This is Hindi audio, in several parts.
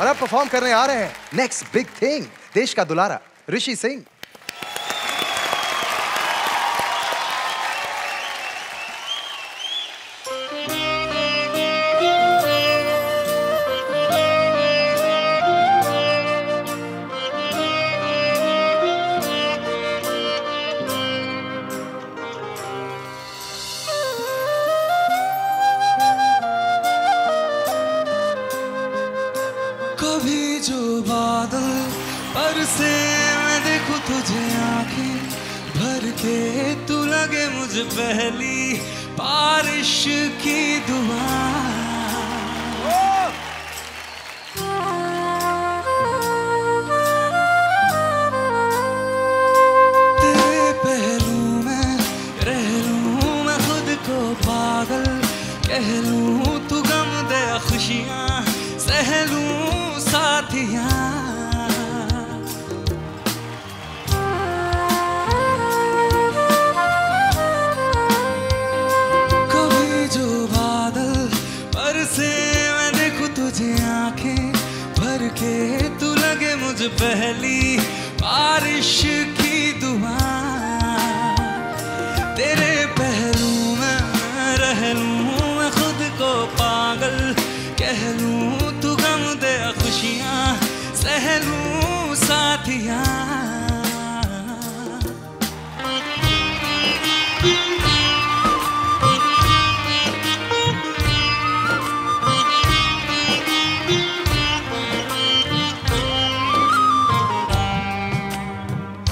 और अब परफॉर्म करने आ रहे हैं। नेक्स्ट बिग थिंग देश का दुलारा, ऋषि सिंह। कभी जो बादल, पर से मैं देखू तुझे आँखें। भर के तू लगे मुझे पहली बारिश की दुआ।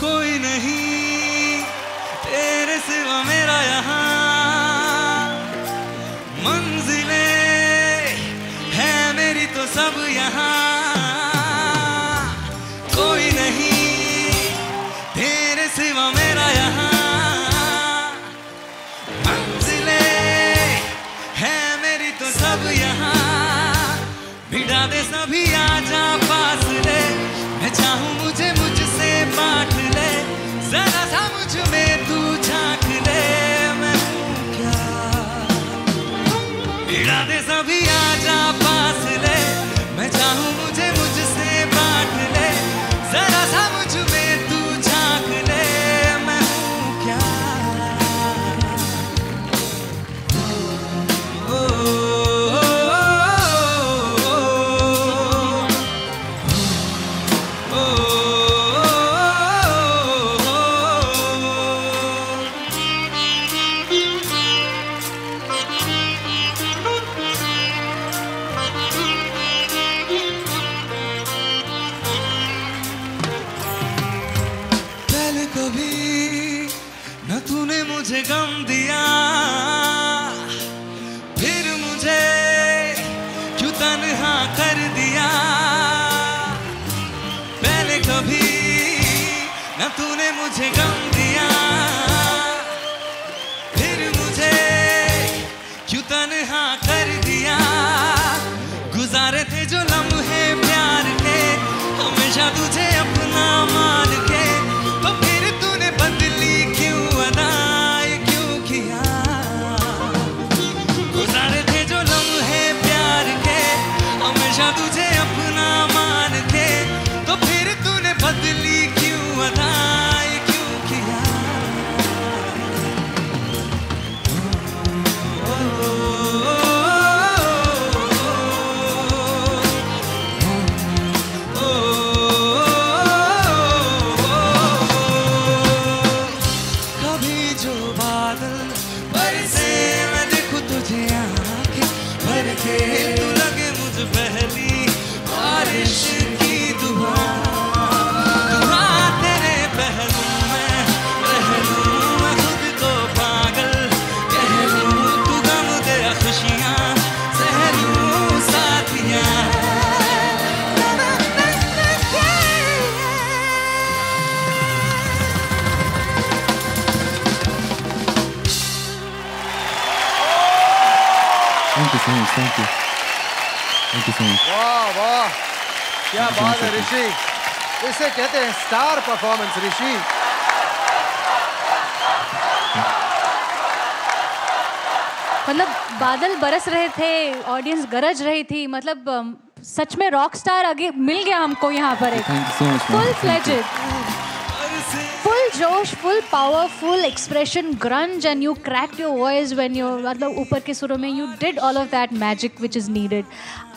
कोई नहीं तेरे सिवा मेरा यहाँ। मंजिले सभी आजा पास ले। मैं चाहूँ मुझे मुझसे बांट ले। जरा सा मुझमें तू झाँक ले। मैं क्या? भिड़ा दे सभी तूने मुझे गम Thank you so much. Thank you. Thank you so much. वाह वाह क्या बात है ऋषि इसे कहते हैं स्टार परफॉर्मेंस ऋषि मतलब बादल बरस रहे थे ऑडियंस गरज रही थी मतलब सच में रॉक स्टार आगे मिल गया हमको यहाँ पर एक Thank you so much, ma'am. Full fledged full जोश full power full expression grunge and you crack your voice when you मतलब ऊपर के सुरों में you did all of that magic which is needed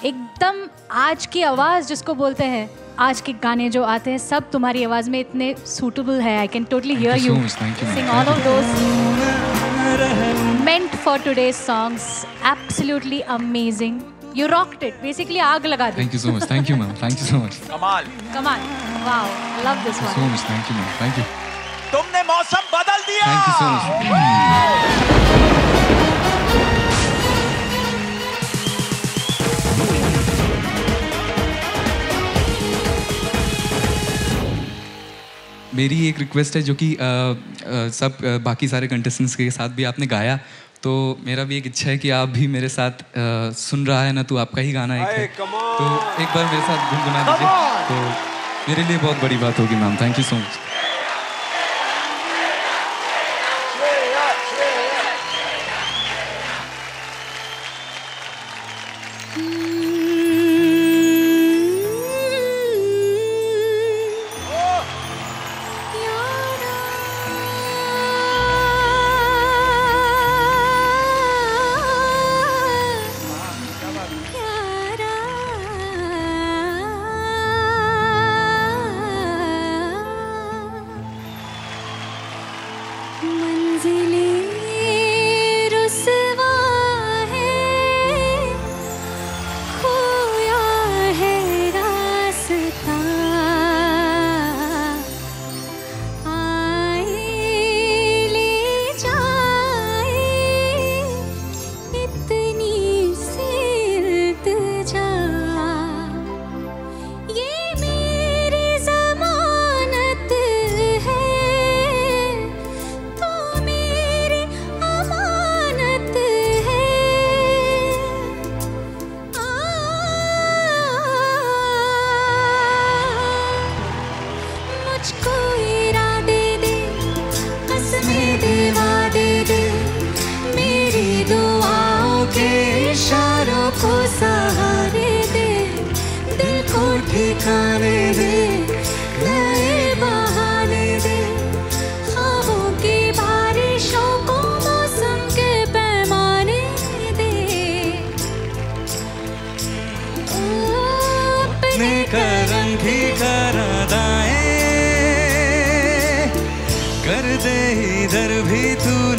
एकदम आज की आवाज़ जिसको बोलते हैं आज के गाने जो आते हैं सब तुम्हारी आवाज़ में इतने सूटेबल है। I can totally hear you sing all of those meant for today songs absolutely amazing you rocked it basically आग लगा दी Thank you so much. Thank you, ma'am. Thank you so much. कमाल love this Thank you one so much. Thank you, ma'am. Thank you. तुमने मौसम बदल दिया Thank you so much. मेरी एक रिक्वेस्ट है जो कि अ, अ, सब अ, बाकी सारे कंटेस्टेंट्स के साथ भी आपने गाया तो मेरा भी एक इच्छा है कि आप भी मेरे साथ आ, सुन रहा है ना तू आपका ही गाना एक है। तो एक बार मेरे साथ गुनगुना दीजिए। तो मेरे लिए बहुत बड़ी बात होगी ma'am. Thank you so much अपने करम की कर दाए कर दे इधर भी तू